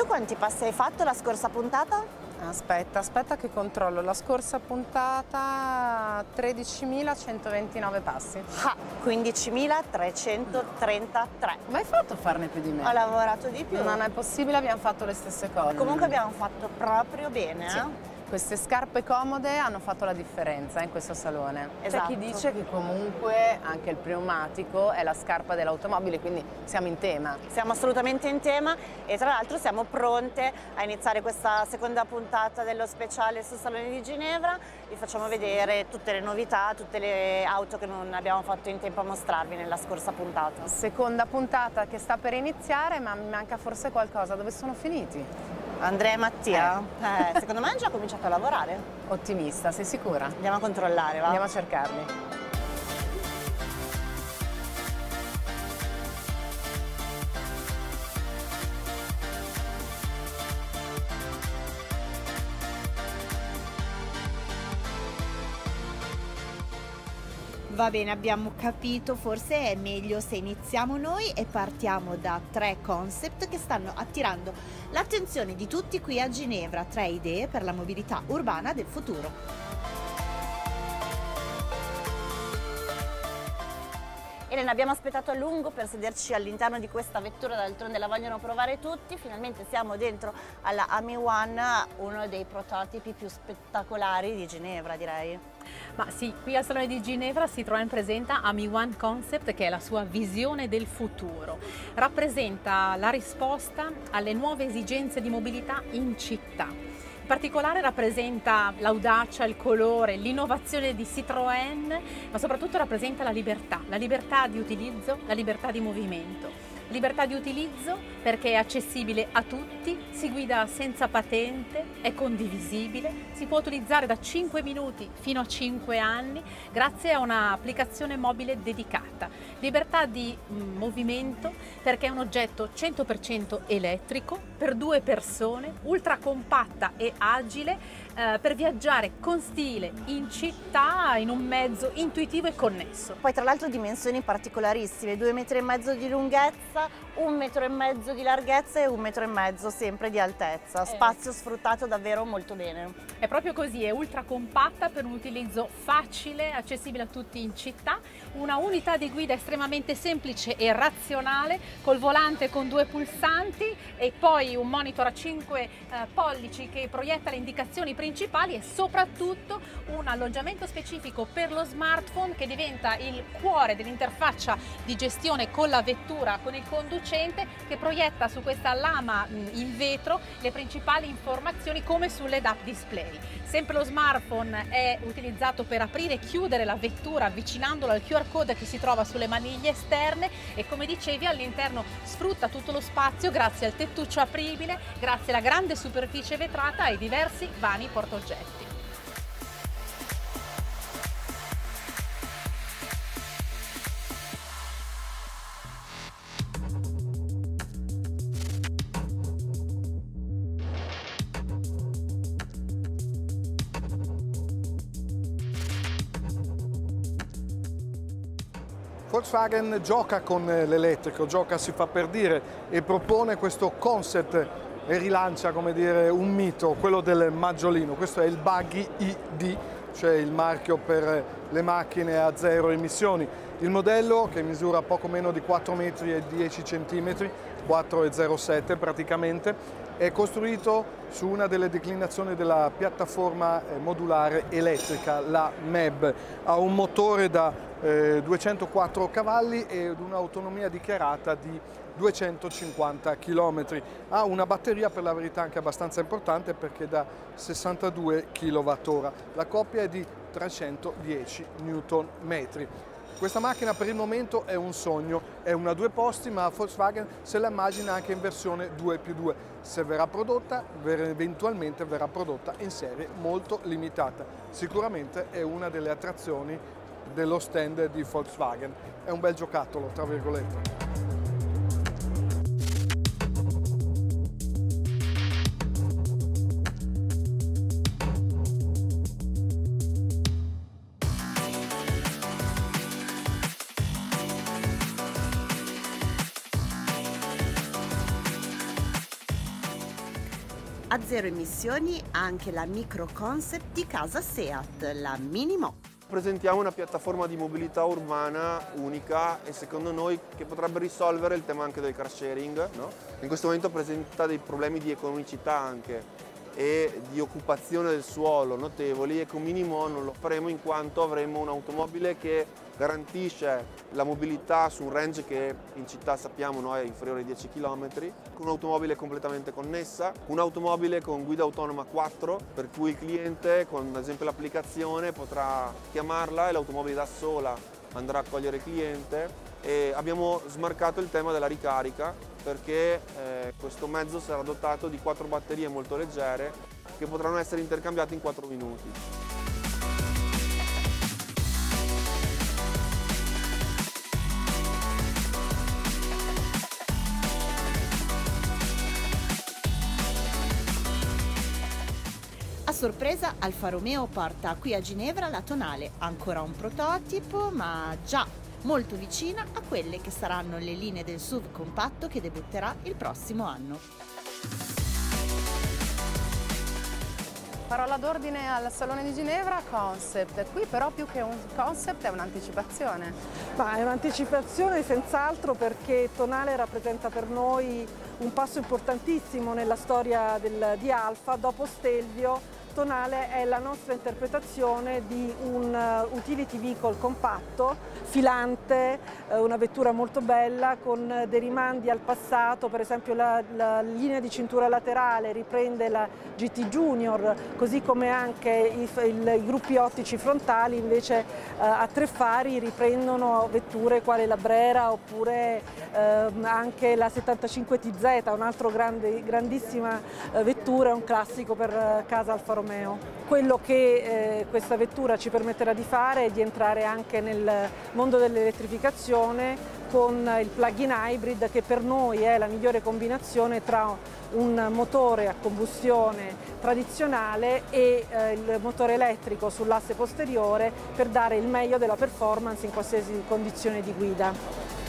tu quanti passi hai fatto la scorsa puntata? Aspetta, aspetta che controllo. La scorsa puntata 13.129 passi. Ah, 15.333. Ma hai fatto farne più di me? Ho lavorato di più. Non è possibile, abbiamo fatto le stesse cose. Comunque abbiamo fatto proprio bene. Sì. Eh? Queste scarpe comode hanno fatto la differenza in questo salone. Esatto. C'è chi dice che comunque anche il pneumatico è la scarpa dell'automobile, quindi siamo in tema. Siamo assolutamente in tema e tra l'altro siamo pronte a iniziare questa seconda puntata dello speciale sul Salone di Ginevra. Vi facciamo vedere tutte le novità, tutte le auto che non abbiamo fatto in tempo a mostrarvi nella scorsa puntata. Seconda puntata che sta per iniziare, ma mi manca forse qualcosa. Dove sono finiti? Andrea e Mattia? Eh. Eh, secondo me hanno già cominciato a lavorare. Ottimista, sei sicura? Andiamo a controllare, va? Andiamo a cercarli. Va bene, abbiamo capito, forse è meglio se iniziamo noi e partiamo da tre concept che stanno attirando l'attenzione di tutti qui a Ginevra, tre idee per la mobilità urbana del futuro. Elena, abbiamo aspettato a lungo per sederci all'interno di questa vettura, d'altronde la vogliono provare tutti, finalmente siamo dentro alla Ami One, uno dei prototipi più spettacolari di Ginevra direi. Ma sì, qui al Salone di Ginevra si trova in presenza Ami One Concept che è la sua visione del futuro. Rappresenta la risposta alle nuove esigenze di mobilità in città. Particolare rappresenta l'audacia, il colore, l'innovazione di Citroën, ma soprattutto rappresenta la libertà, la libertà di utilizzo, la libertà di movimento. Libertà di utilizzo perché è accessibile a tutti, si guida senza patente, è condivisibile, si può utilizzare da 5 minuti fino a 5 anni grazie a un'applicazione mobile dedicata. Libertà di mm, movimento perché è un oggetto 100% elettrico per due persone, ultra compatta e agile eh, per viaggiare con stile in città in un mezzo intuitivo e connesso. Poi tra l'altro dimensioni particolarissime, due metri e mezzo di lunghezza, un metro e mezzo di larghezza e un metro e mezzo sempre di altezza, spazio sfruttato davvero molto bene. È proprio così, è ultra compatta per un utilizzo facile, accessibile a tutti in città, una unità di guida estremamente semplice e razionale, col volante con due pulsanti e poi un monitor a 5 eh, pollici che proietta le indicazioni principali e soprattutto un alloggiamento specifico per lo smartphone che diventa il cuore dell'interfaccia di gestione con la vettura, con il conducente che proietta su questa lama in vetro le principali informazioni come sulle DAP display. Sempre lo smartphone è utilizzato per aprire e chiudere la vettura avvicinandolo al QR code che si trova sulle maniglie esterne e come dicevi all'interno sfrutta tutto lo spazio grazie al tettuccio apribile, grazie alla grande superficie vetrata e ai diversi vani portaoggetti. Volkswagen gioca con l'elettrico, gioca si fa per dire e propone questo concept e rilancia dire, un mito, quello del maggiolino. Questo è il Buggy ID, cioè il marchio per le macchine a zero emissioni. Il modello che misura poco meno di 4 metri e 10 centimetri, 4,07 praticamente, è costruito su una delle declinazioni della piattaforma eh, modulare elettrica, la MEB. Ha un motore da eh, 204 cavalli ed un'autonomia dichiarata di 250 km. Ha una batteria per la verità anche abbastanza importante perché da 62 kWh. La coppia è di 310 Nm. Questa macchina per il momento è un sogno, è una due posti ma Volkswagen se la immagina anche in versione 2 più 2. Se verrà prodotta, eventualmente verrà prodotta in serie molto limitata. Sicuramente è una delle attrazioni dello stand di Volkswagen. È un bel giocattolo, tra virgolette. Zero emissioni anche la micro concept di casa Seat, la Minimo. Presentiamo una piattaforma di mobilità urbana unica e secondo noi che potrebbe risolvere il tema anche del car sharing. No? In questo momento presenta dei problemi di economicità anche e di occupazione del suolo notevoli e con Minimo non lo faremo in quanto avremo un'automobile che garantisce la mobilità su un range che in città sappiamo no, è inferiore ai 10 km, con un'automobile completamente connessa, un'automobile con guida autonoma 4, per cui il cliente con ad esempio l'applicazione potrà chiamarla e l'automobile da sola andrà a cogliere il cliente e abbiamo smarcato il tema della ricarica perché eh, questo mezzo sarà dotato di quattro batterie molto leggere che potranno essere intercambiate in 4 minuti. Sorpresa Alfa Romeo porta qui a Ginevra la tonale, ancora un prototipo ma già molto vicina a quelle che saranno le linee del SUV compatto che debutterà il prossimo anno. Parola d'ordine al Salone di Ginevra, concept. Qui però più che un concept è un'anticipazione. Ma è un'anticipazione senz'altro perché Tonale rappresenta per noi un passo importantissimo nella storia del, di Alfa. Dopo Stelvio tonale è la nostra interpretazione di un uh, utility vehicle compatto, filante, uh, una vettura molto bella con dei rimandi al passato, per esempio la, la linea di cintura laterale riprende la GT Junior, così come anche i, il, i gruppi ottici frontali invece uh, a tre fari riprendono vetture quale la Brera oppure uh, anche la 75 TZ, un'altra grandissima uh, vettura, un classico per casa Alfa Romeo. Quello che eh, questa vettura ci permetterà di fare è di entrare anche nel mondo dell'elettrificazione con il plug-in hybrid che per noi è la migliore combinazione tra un motore a combustione tradizionale e eh, il motore elettrico sull'asse posteriore per dare il meglio della performance in qualsiasi condizione di guida.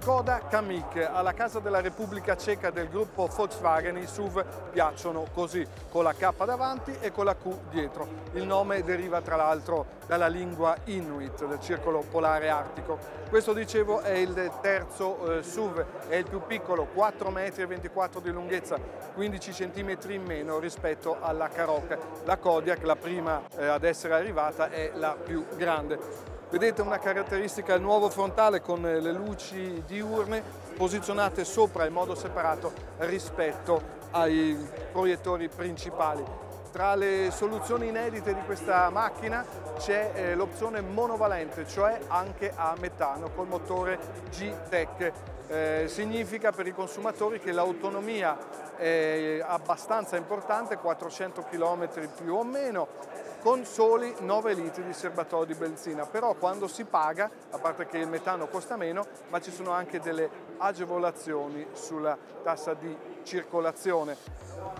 Skoda Kamiq, alla Casa della Repubblica Ceca del gruppo Volkswagen i SUV piacciono così, con la K davanti e con la Q dietro. Il nome deriva tra l'altro dalla lingua Inuit del circolo polare artico. Questo dicevo è il terzo eh, SUV, è il più piccolo, 4,24 m di lunghezza, 15 cm in meno rispetto alla Karoq. La Kodiaq, la prima eh, ad essere arrivata, è la più grande. Vedete una caratteristica il nuovo frontale con le luci diurne posizionate sopra in modo separato rispetto ai proiettori principali. Tra le soluzioni inedite di questa macchina c'è eh, l'opzione monovalente, cioè anche a metano col motore G-Tech. Eh, significa per i consumatori che l'autonomia è abbastanza importante, 400 km più o meno, con soli 9 litri di serbatoio di benzina, però quando si paga, a parte che il metano costa meno, ma ci sono anche delle agevolazioni sulla tassa di circolazione.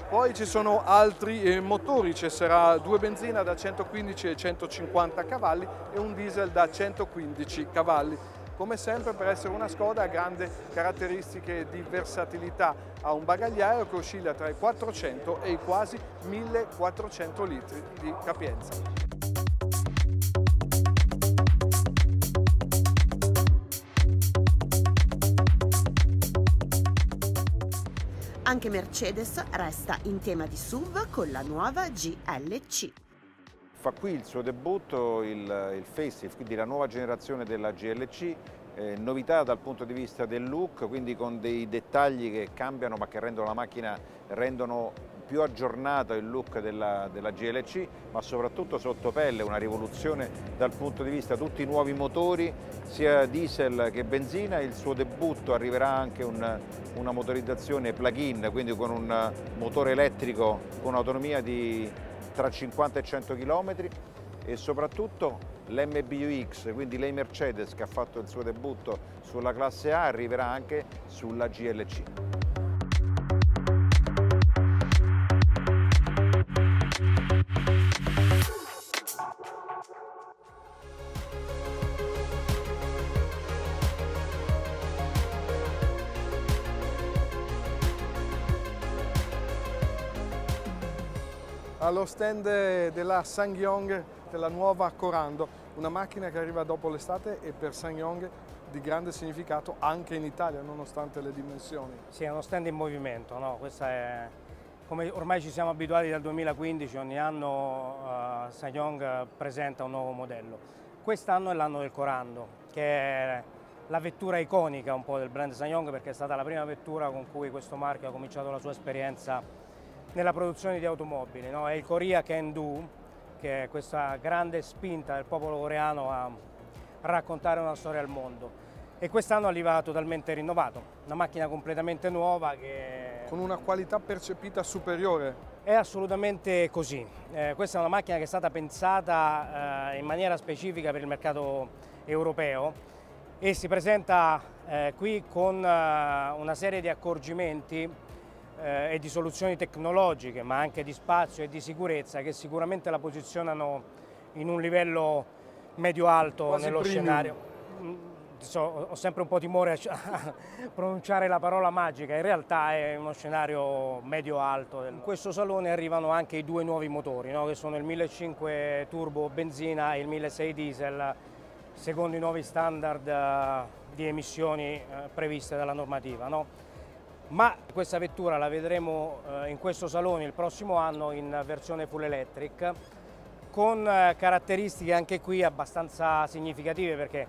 Poi ci sono altri eh, motori, ci sarà due benzina da 115 e 150 cavalli e un diesel da 115 cavalli. Come sempre per essere una Skoda ha grandi caratteristiche di versatilità, ha un bagagliaio che oscilla tra i 400 e i quasi 1400 litri di capienza. Anche Mercedes resta in tema di SUV con la nuova GLC. Fa qui il suo debutto, il, il facelift, quindi la nuova generazione della GLC, eh, novità dal punto di vista del look, quindi con dei dettagli che cambiano ma che rendono la macchina, rendono più aggiornato il look della, della, GLC, ma soprattutto sotto pelle una rivoluzione dal punto di vista di tutti i nuovi motori, sia diesel che benzina, il suo debutto arriverà anche un, una motorizzazione plug-in, quindi con un motore elettrico con autonomia di tra 50 e 100 km e soprattutto l'MBUX, quindi lei Mercedes che ha fatto il suo debutto sulla classe A arriverà anche sulla GLC. Allo stand della Sangyong della nuova Corando, una macchina che arriva dopo l'estate e per Sangyong di grande significato anche in Italia nonostante le dimensioni. Sì, è uno stand in movimento, no? È come ormai ci siamo abituati dal 2015, ogni anno uh, Sanyong presenta un nuovo modello. Quest'anno è l'anno del Corando, che è la vettura iconica un po' del brand Sanyong perché è stata la prima vettura con cui questo marchio ha cominciato la sua esperienza nella produzione di automobili. No? È il Korea Can Do, che è questa grande spinta del popolo coreano a raccontare una storia al mondo e quest'anno arriva totalmente rinnovato, una macchina completamente nuova che... Con una qualità percepita superiore? È assolutamente così, eh, questa è una macchina che è stata pensata eh, in maniera specifica per il mercato europeo e si presenta eh, qui con eh, una serie di accorgimenti eh, e di soluzioni tecnologiche ma anche di spazio e di sicurezza che sicuramente la posizionano in un livello medio-alto nello premium. scenario mm, ho sempre un po' timore a pronunciare la parola magica, in realtà è uno scenario medio-alto. In questo salone arrivano anche i due nuovi motori, no? che sono il 1500 turbo benzina e il 1600 diesel, secondo i nuovi standard uh, di emissioni uh, previste dalla normativa. No? Ma questa vettura la vedremo uh, in questo salone il prossimo anno in versione full electric, con caratteristiche anche qui abbastanza significative perché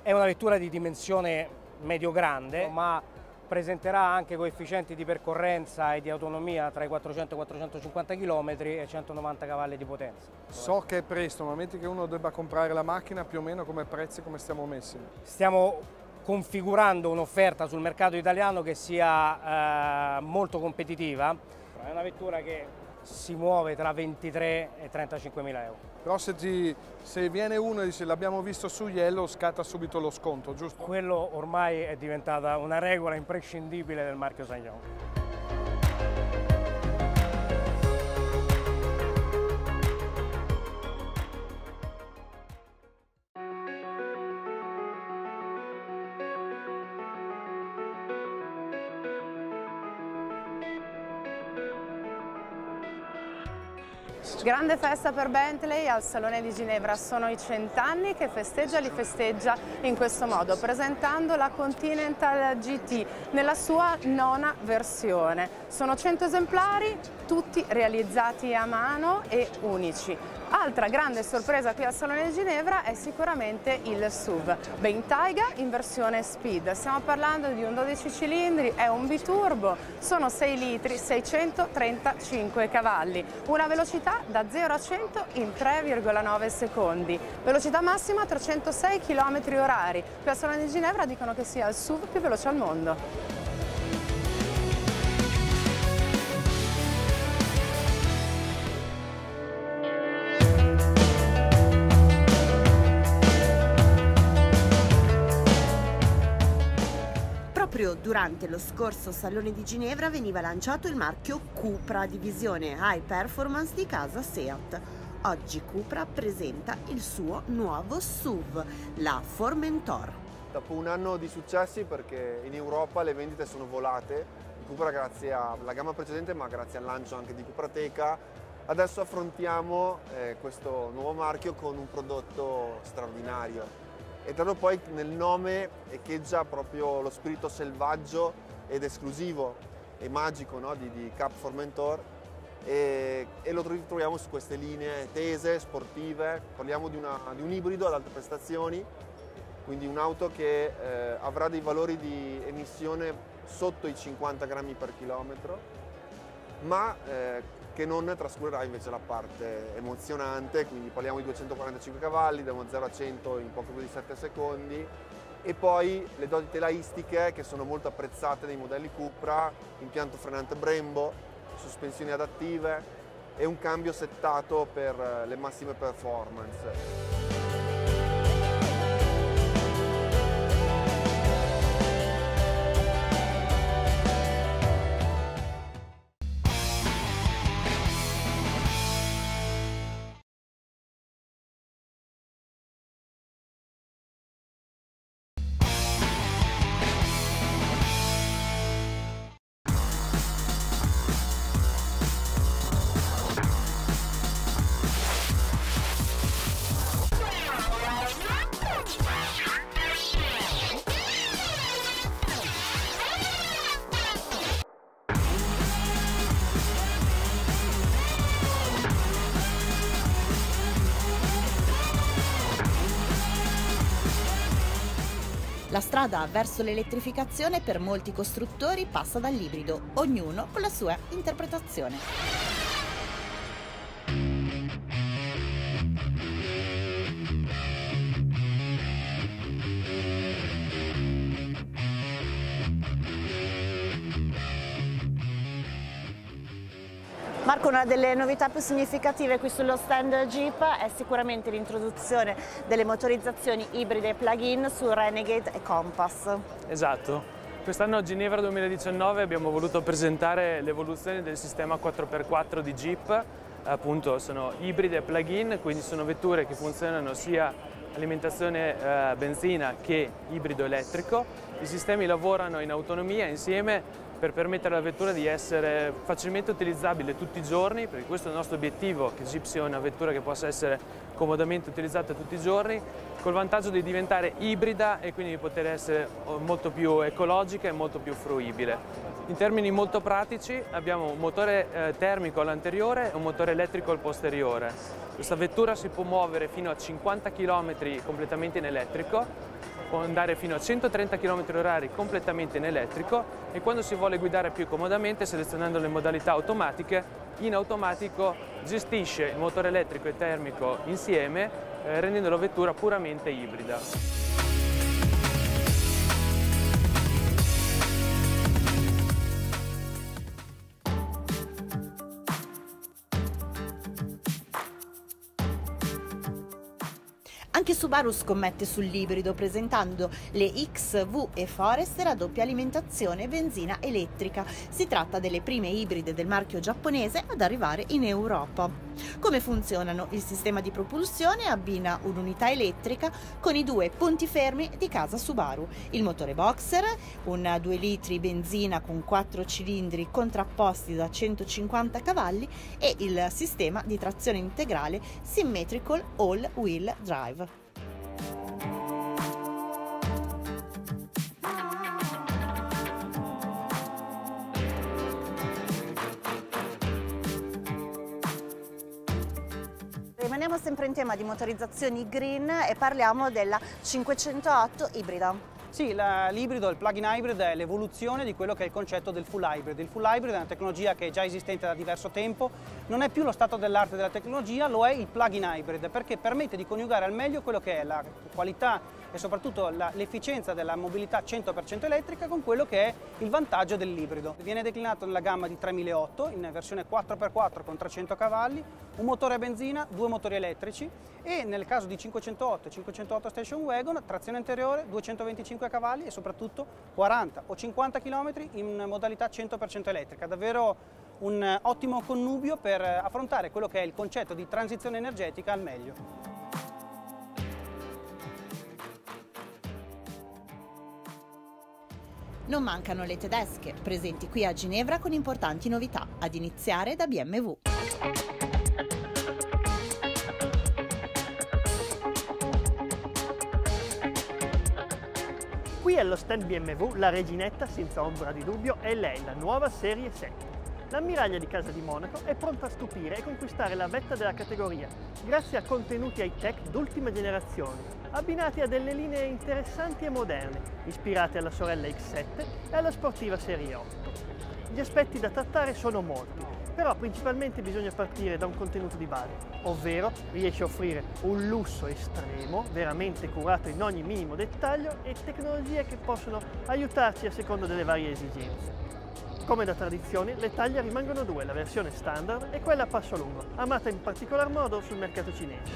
è una vettura di dimensione medio-grande, ma presenterà anche coefficienti di percorrenza e di autonomia tra i 400 e i 450 km e 190 cavalli di potenza. So che è presto, ma metti che uno debba comprare la macchina più o meno come prezzi come stiamo messi? Stiamo configurando un'offerta sul mercato italiano che sia eh, molto competitiva. È una vettura che si muove tra 23 e 35 mila euro. Però se, ti, se, viene uno e dice l'abbiamo visto su Yellow scatta subito lo sconto, giusto? Quello ormai è diventata una regola imprescindibile del marchio Sagnolo. Grande festa per Bentley al Salone di Ginevra, sono i cent'anni che festeggia, li festeggia in questo modo, presentando la Continental GT nella sua nona versione. Sono 100 esemplari, tutti realizzati a mano e unici. Altra grande sorpresa qui al Salone di Ginevra è sicuramente il SUV Bentayga in versione Speed. Stiamo parlando di un 12 cilindri, è un biturbo, sono 6 litri, 635 cavalli, una velocità da 0 a 100 in 3,9 secondi, velocità massima 306 km orari. Qui al Salone di Ginevra dicono che sia il SUV più veloce al mondo. Proprio durante lo scorso Salone di Ginevra veniva lanciato il marchio Cupra, divisione high performance di casa Seat. Oggi Cupra presenta il suo nuovo SUV, la Formentor. Dopo un anno di successi perché in Europa le vendite sono volate, Cupra grazie alla gamma precedente ma grazie al lancio anche di Cuprateca, adesso affrontiamo eh, questo nuovo marchio con un prodotto straordinario e tanto poi nel nome echeggia proprio lo spirito selvaggio ed esclusivo e magico no? di, di, Cap Formentor e, e, lo ritroviamo su queste linee tese, sportive, parliamo di, una, di un ibrido ad alte prestazioni, quindi un'auto che eh, avrà dei valori di emissione sotto i 50 grammi per chilometro, ma eh, che non trascurerà invece la parte emozionante, quindi parliamo di 245 cavalli, da 0 a 100 in poco più di 7 secondi, e poi le doti telaistiche che sono molto apprezzate nei modelli Cupra, impianto frenante Brembo, sospensioni adattive e un cambio settato per le massime performance. Strada verso l'elettrificazione per molti costruttori passa dall'ibrido, ognuno con la sua interpretazione. Marco, una delle novità più significative qui sullo stand Jeep è sicuramente l'introduzione delle motorizzazioni ibride e plug-in su Renegade e Compass. Esatto. Quest'anno a Ginevra 2019 abbiamo voluto presentare l'evoluzione del sistema 4x4 di Jeep, appunto sono ibride e plug-in, quindi sono vetture che funzionano sia alimentazione eh, benzina che ibrido elettrico. I sistemi lavorano in autonomia insieme per permettere alla vettura di essere facilmente utilizzabile tutti i giorni, perché questo è il nostro obiettivo, che Jeep sia una vettura che possa essere comodamente utilizzata tutti i giorni, col vantaggio di diventare ibrida e quindi di poter essere oh, molto più ecologica e molto più fruibile. In termini molto pratici abbiamo un motore eh, termico all'anteriore e un motore elettrico al posteriore. Questa vettura si può muovere fino a 50 km completamente in elettrico può andare fino a 130 km h completamente in elettrico e quando si vuole guidare più comodamente selezionando le modalità automatiche in automatico gestisce il motore elettrico e termico insieme eh, rendendo la vettura puramente ibrida. Subaru scommette sull'ibrido presentando le XV e Forester a doppia alimentazione benzina elettrica. Si tratta delle prime ibride del marchio giapponese ad arrivare in Europa. Come funzionano? Il sistema di propulsione abbina un'unità elettrica con i due punti fermi di casa Subaru. Il motore boxer, un 2 litri benzina con 4 cilindri contrapposti da 150 cavalli e il sistema di trazione integrale Symmetrical All Wheel Drive. Rimaniamo sempre in tema di motorizzazioni green e parliamo della 508 ibrida. Sì, l'ibrido, il plug-in hybrid è l'evoluzione di quello che è il concetto del full hybrid. Il full hybrid è una tecnologia che è già esistente da diverso tempo, non è più lo stato dell'arte della tecnologia, lo è il plug-in hybrid perché permette di coniugare al meglio quello che è la qualità e soprattutto l'efficienza della mobilità 100% elettrica con quello che è il vantaggio dell'ibrido. Viene declinato nella gamma di 3008 in versione 4x4 con 300 cavalli, un motore a benzina, due motori elettrici e nel caso di 508 e 508 Station Wagon trazione anteriore 225 cavalli e soprattutto 40 o 50 km in modalità 100% elettrica. Davvero un ottimo connubio per affrontare quello che è il concetto di transizione energetica al meglio. Non mancano le tedesche, presenti qui a Ginevra con importanti novità, ad iniziare da BMW. Qui allo stand BMW la reginetta senza ombra di dubbio è lei, la nuova Serie 7. L'ammiraglia di Casa di Monaco è pronta a stupire e conquistare la vetta della categoria, grazie a contenuti high-tech d'ultima generazione, abbinati a delle linee interessanti e moderne, ispirate alla sorella X7 e alla sportiva Serie 8. Gli aspetti da trattare sono molti, però principalmente bisogna partire da un contenuto di base, ovvero riesce a offrire un lusso estremo, veramente curato in ogni minimo dettaglio e tecnologie che possono aiutarci a secondo delle varie esigenze. Come da tradizione, le taglie rimangono due, la versione standard e quella a passo lungo, amata in particolar modo sul mercato cinese.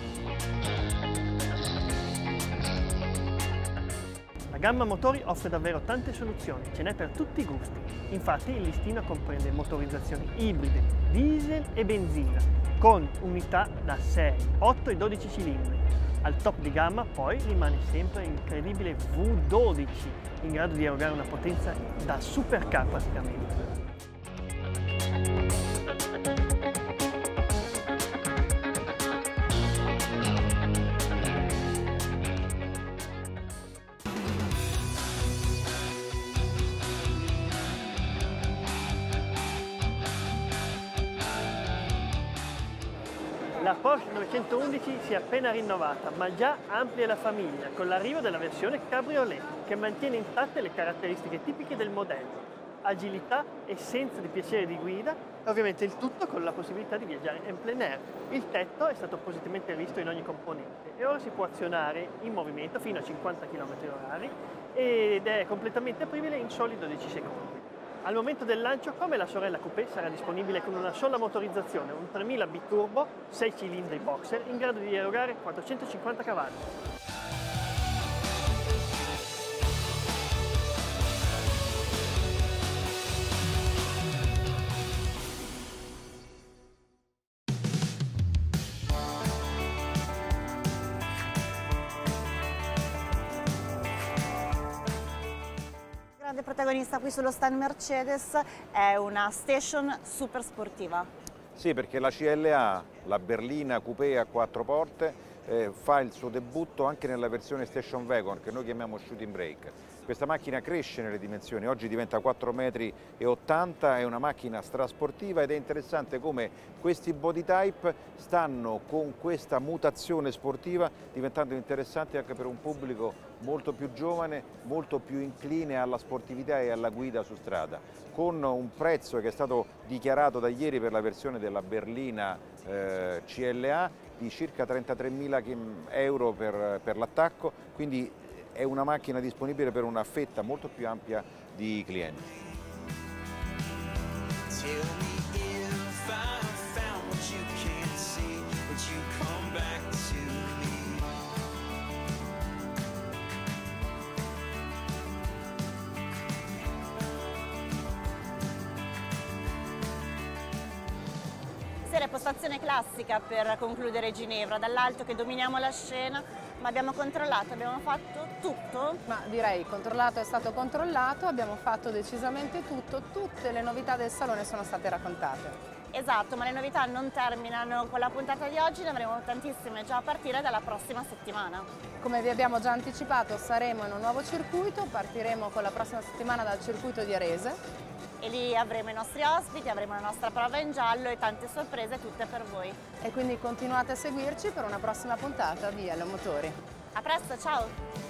La gamma motori offre davvero tante soluzioni, ce n'è per tutti i gusti. Infatti il listino comprende motorizzazioni ibride, diesel e benzina, con unità da 6, 8 e 12 cilindri. Al top di gamma poi rimane sempre l'incredibile V12, in grado di erogare una potenza da supercar praticamente. La Porsche 911 si è appena rinnovata, ma già amplia la famiglia con l'arrivo della versione Cabriolet, che mantiene intatte le caratteristiche tipiche del modello. Agilità e senso di piacere di guida, e ovviamente il tutto con la possibilità di viaggiare in plein air. Il tetto è stato positivamente rivisto in ogni componente e ora si può azionare in movimento fino a 50 km/h ed è completamente apribile in soli 12 secondi. Al momento del lancio, come la sorella Coupé sarà disponibile con una sola motorizzazione, un 3000 biturbo, 6 cilindri boxer, in grado di erogare 450 cavalli. Protagonista qui sullo stand Mercedes è una station super sportiva. Sì, perché la CLA, la berlina coupé a quattro porte, eh, fa il suo debutto anche nella versione station wagon che noi chiamiamo shooting brake. Questa macchina cresce nelle dimensioni, oggi diventa 4,80 metri, è una macchina strasportiva ed è interessante come questi body type stanno con questa mutazione sportiva diventando interessanti anche per un pubblico molto più giovane, molto più incline alla sportività e alla guida su strada, con un prezzo che è stato dichiarato da ieri per la versione della berlina eh, CLA di circa 33.000 euro per, per l'attacco, quindi è una macchina disponibile per una fetta molto più ampia di clienti. Serie postazione classica per concludere Ginevra, dall'alto che dominiamo la scena, ma abbiamo controllato, abbiamo fatto tutto? Ma direi controllato è stato controllato, abbiamo fatto decisamente tutto, tutte le novità del salone sono state raccontate. Esatto, ma le novità non terminano con la puntata di oggi, ne avremo tantissime già a partire dalla prossima settimana. Come vi abbiamo già anticipato saremo in un nuovo circuito, partiremo con la prossima settimana dal circuito di Arese. E lì avremo i nostri ospiti, avremo la nostra prova in giallo e tante sorprese tutte per voi. E quindi continuate a seguirci per una prossima puntata di Hello Motori. A presto, ciao!